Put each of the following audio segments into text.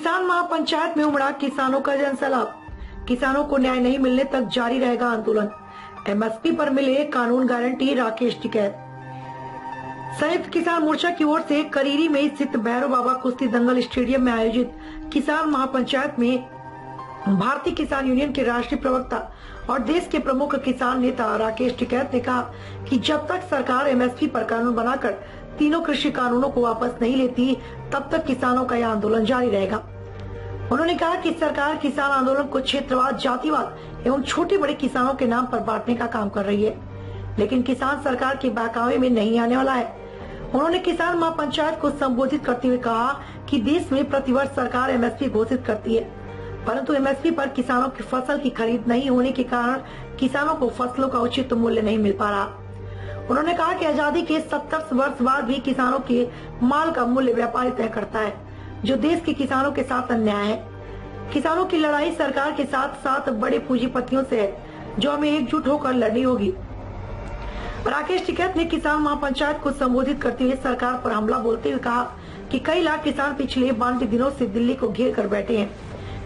किसान महापंचायत में उमड़ा किसानों का जनसैलाब। किसानों को न्याय नहीं मिलने तक जारी रहेगा आंदोलन। एमएसपी पर मिले कानून गारंटी, राकेश टिकैत। संयुक्त किसान मोर्चा की ओर से करीरी में स्थित भैरव बाबा कुश्ती दंगल स्टेडियम में आयोजित किसान महापंचायत में भारतीय किसान यूनियन के राष्ट्रीय प्रवक्ता और देश के प्रमुख किसान नेता राकेश टिकैत ने कहा कि जब तक सरकार एमएसपी पर कानून बनाकर तीनों कृषि कानूनों को वापस नहीं लेती, तब तक किसानों का यह आंदोलन जारी रहेगा। उन्होंने कहा कि सरकार किसान आंदोलन को क्षेत्रवाद, जातिवाद एवं छोटे बड़े किसानों के नाम पर बांटने का काम कर रही है। लेकिन किसान सरकार के बहकावे में नहीं आने वाला है। उन्होंने किसान महापंचायत को संबोधित करते हुए कहा कि देश में प्रतिवर्ष सरकार एमएसपी घोषित करती है। परंतु एमएसपी पर किसानों की फ़सल की खरीद नहीं होने के कारण किसानों को फ़सलों का उचित मूल्य नहीं मिल पा रहा। उन्होंने कहा कि आज़ादी के सत्तर वर्ष बाद भी किसानों के माल का मूल्य व्यापारी तय करता है। जो देश के किसानों के साथ अन्याय है। किसानों की लड़ाई सरकार के साथ साथ बड़े पूंजीपतियों से है, जो हमें एकजुट होकर लड़नी होगी। राकेश टिकैत ने किसान महापंचायत को संबोधित करते हुए सरकार पर हमला बोलते हुए कहा कि कई लाख किसान पिछले बानवे दिनों से दिल्ली को घेर कर बैठे हैं।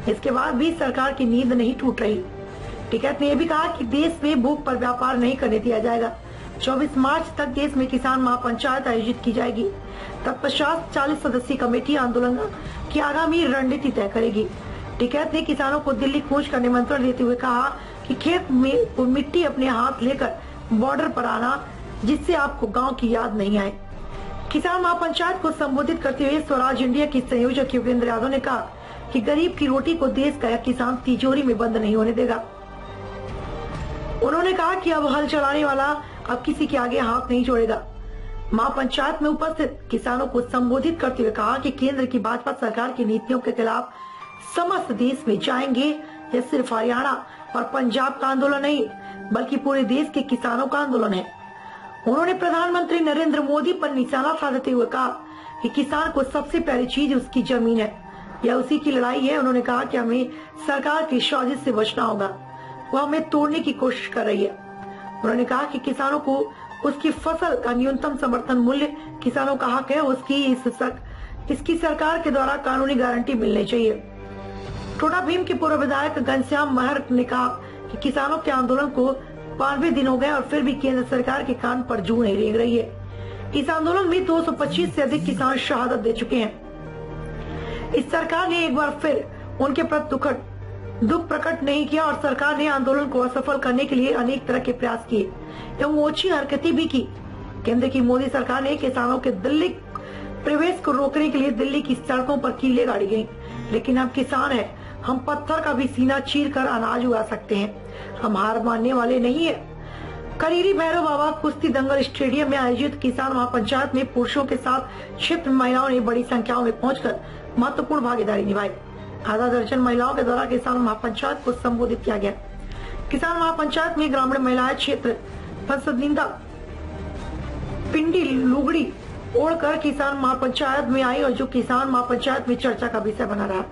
इसके बाद भी सरकार की नींद नहीं टूट रही। टिकैत ने यह भी कहा कि देश में भूख पर व्यापार नहीं करने दिया जाएगा। 24 मार्च तक देश में किसान महापंचायत आयोजित की जाएगी। तत्पश्चात 40 सदस्यीय कमेटी आंदोलन की आगामी रणनीति तय करेगी। टिकैत ने किसानों को दिल्ली कूच का निमंत्रण देते हुए कहा कि खेत में मिट्टी अपने हाथ लेकर बॉर्डर पर आना, जिससे आपको गाँव की याद नहीं आए। किसान महापंचायत को संबोधित करते हुए स्वराज इंडिया की संयोजक योगेंद्र यादव ने कहा कि गरीब की रोटी को देश का किसान तिजोरी में बंद नहीं होने देगा। उन्होंने कहा कि अब हल चलाने वाला अब किसी के आगे हाथ नहीं जोड़ेगा। पंचायत में उपस्थित किसानों को संबोधित करते हुए कहा कि केंद्र की भाजपा सरकार की नीतियों के खिलाफ समस्त देश में जाएँगे, यह सिर्फ़ हरियाणा और पंजाब का आंदोलन नहीं, बल्कि पूरे देश के किसानों का आंदोलन है। उन्होंने प्रधानमंत्री नरेंद्र मोदी पर निशाना साधते हुए कहा कि किसान को सबसे पहली चीज़ उसकी ज़मीन है। यह उसी की लड़ाई है, उन्होंने कहा कि हमें सरकार की साजिश से बचना होगा। वो हमें तोड़ने की कोशिश कर रही है। उन्होंने कहा कि किसानों को उसकी फ़सल का न्यूनतम समर्थन मूल्य किसानों का हक है उसकी इस सक, इसकी सरकार के द्वारा कानूनी गारंटी मिलनी चाहिए। टोडा भीम के पूर्व विधायक घनश्याम महर ने कहा कि किसानों के आंदोलन को बानवे दिन हो गए और फिर भी केंद्र सरकार के कान पर जू नहीं रेंग रही है। इस आंदोलन में 225 से अधिक किसान शहादत दे चुके हैं। इस सरकार ने एक बार फिर उनके प्रति दुखद दुख प्रकट नहीं किया और सरकार ने आंदोलन को असफल करने के लिए अनेक तरह के प्रयास किए। एवं ओछी हरकतें भी की। केंद्र की मोदी सरकार ने किसानों के दिल्ली प्रवेश को रोकने के लिए दिल्ली की सड़कों पर कीले गाड़ी गई लेकिन हम किसान है। हम पत्थर का भी सीना चीर कर अनाज उगा सकते हैं। हम हार मानने वाले नहीं है। करीरी भैरव बाबा कुश्ती दंगल स्टेडियम में आयोजित किसान महापंचायत में पुरुषों के साथ क्षेत्र महिलाओं ने बड़ी संख्याओं में पहुंचकर महत्वपूर्ण भागीदारी निभाई। आधा दर्जन महिलाओं के द्वारा किसान महापंचायत को संबोधित किया गया। किसान महापंचायत में ग्रामीण महिलाएँ क्षेत्र फसदिंदा पिंडी, लुगड़ी ओढ़कर किसान महापंचायत में आई और जो किसान महापंचायत में चर्चा का विषय बना रहा।